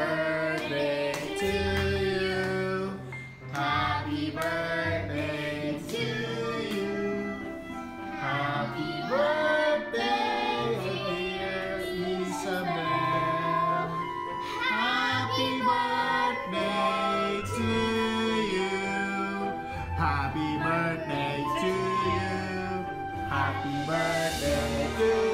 birthday to you. Happy birthday to you. Happy birthday, dear Ysabel. Happy birthday to you. Happy birthday to you. Happy birthday to you.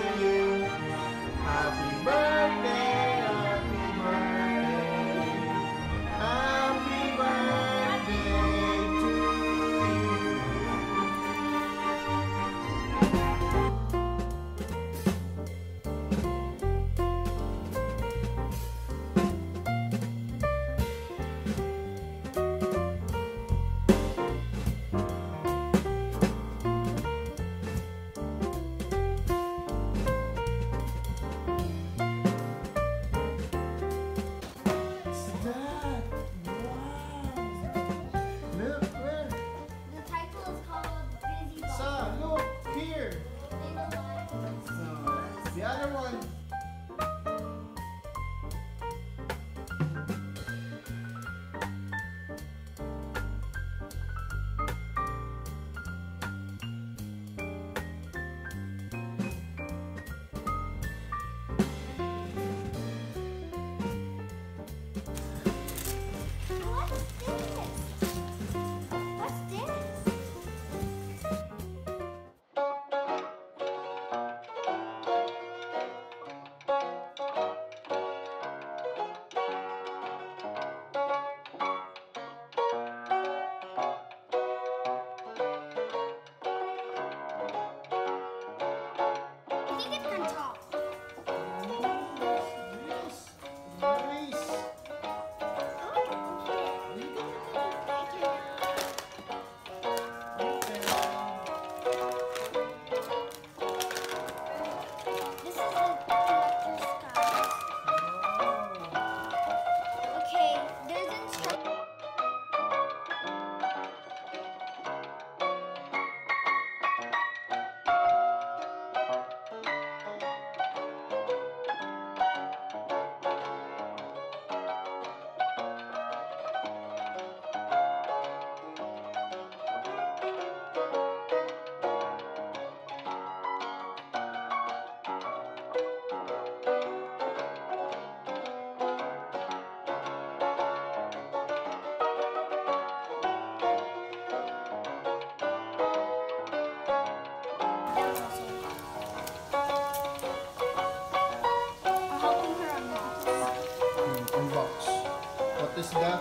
sila.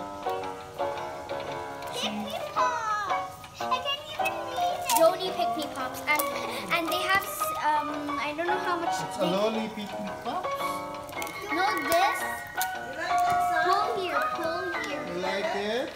Pick me pops! I can't pick me pops, and and they have um I don't know how much. It's a loli pick me pops. No, this. Pull here, pull here. You like it?